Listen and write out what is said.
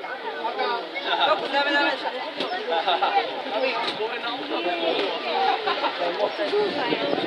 ダメダメ。